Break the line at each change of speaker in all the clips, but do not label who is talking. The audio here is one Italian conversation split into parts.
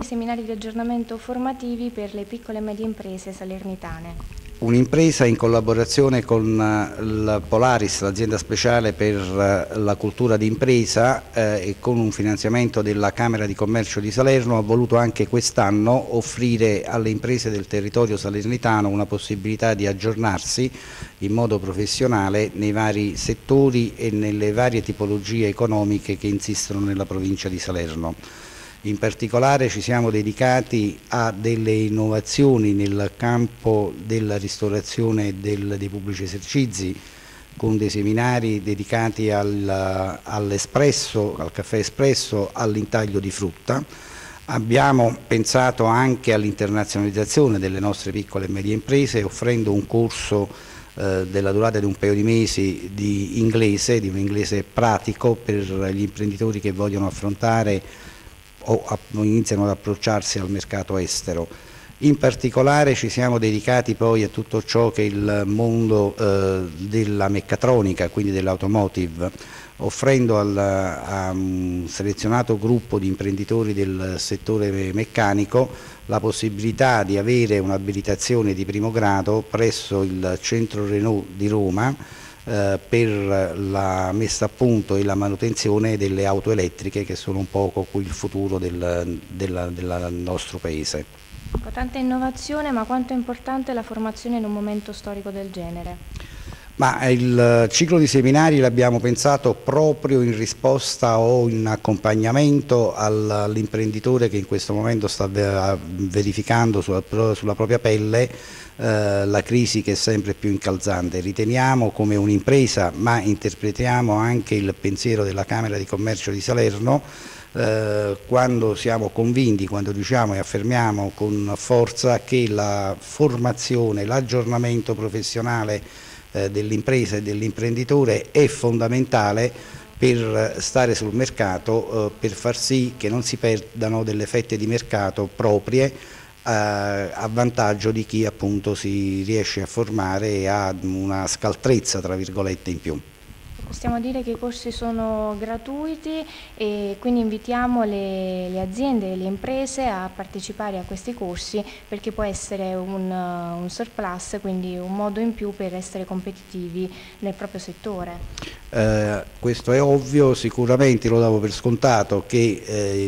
Seminari di aggiornamento formativi per le piccole e medie imprese salernitane.
Un'impresa in collaborazione con il Polaris, l'azienda speciale per la cultura d'impresa eh, e con un finanziamento della Camera di Commercio di Salerno ha voluto anche quest'anno offrire alle imprese del territorio salernitano una possibilità di aggiornarsi in modo professionale nei vari settori e nelle varie tipologie economiche che insistono nella provincia di Salerno. In particolare ci siamo dedicati a delle innovazioni nel campo della ristorazione del, dei pubblici esercizi con dei seminari dedicati al, all'espresso, al caffè espresso, all'intaglio di frutta. Abbiamo pensato anche all'internazionalizzazione delle nostre piccole e medie imprese offrendo un corso eh, della durata di un paio di mesi di inglese, di un inglese pratico per gli imprenditori che vogliono affrontare o iniziano ad approcciarsi al mercato estero. In particolare ci siamo dedicati poi a tutto ciò che è il mondo eh, della meccatronica, quindi dell'automotive, offrendo al, a un selezionato gruppo di imprenditori del settore meccanico la possibilità di avere un'abilitazione di primo grado presso il centro Renault di Roma eh, per la messa a punto e la manutenzione delle auto elettriche che sono un po' il futuro del, del, del nostro paese.
Tanta innovazione, ma quanto è importante la formazione in un momento storico del genere?
Ma il ciclo di seminari l'abbiamo pensato proprio in risposta o in accompagnamento all'imprenditore che in questo momento sta verificando sulla, sulla propria pelle eh, la crisi che è sempre più incalzante. Riteniamo come un'impresa, ma interpretiamo anche il pensiero della Camera di Commercio di Salerno, eh, quando siamo convinti, quando diciamo e affermiamo con forza che la formazione, l'aggiornamento professionale eh, dell'impresa e dell'imprenditore è fondamentale per stare sul mercato, eh, per far sì che non si perdano delle fette di mercato proprie eh, a vantaggio di chi appunto si riesce a formare e ha una scaltrezza tra virgolette in più.
Possiamo dire che i corsi sono gratuiti e quindi invitiamo le, le aziende e le imprese a partecipare a questi corsi perché può essere un, un, surplus, quindi un modo in più per essere competitivi nel proprio settore.
Eh, questo è ovvio, sicuramente lo davo per scontato che eh,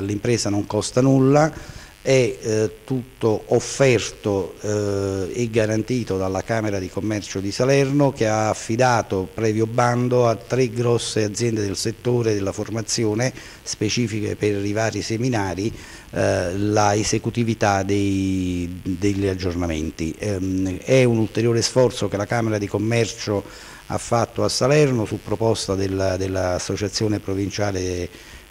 l'impresa non costa nulla, è eh, tutto offerto eh, e garantito dalla Camera di Commercio di Salerno che ha affidato previo bando a tre grosse aziende del settore della formazione specifiche per i vari seminari eh, la esecutività dei, degli aggiornamenti. Ehm, è un ulteriore sforzo che la Camera di Commercio ha fatto a Salerno su proposta dell'Associazione dell Provinciale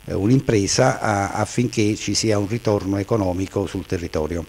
un'impresa affinché ci sia un ritorno economico sul territorio.